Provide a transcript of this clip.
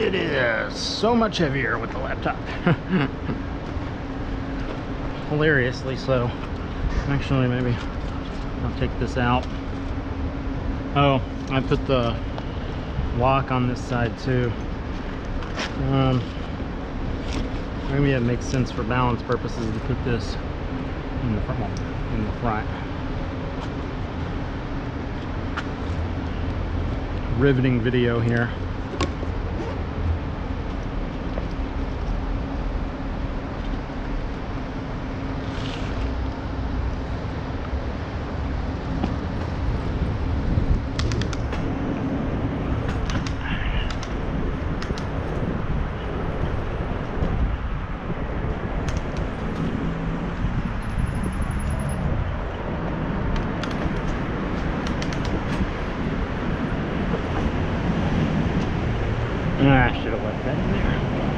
it is so much heavier with the laptop. Hilariously so. Actually, maybe I'll take this out. Oh, I put the lock on this side too. Um, maybe it makes sense for balance purposes to put this in the front. In the front. Riveting video here. should have left that in there.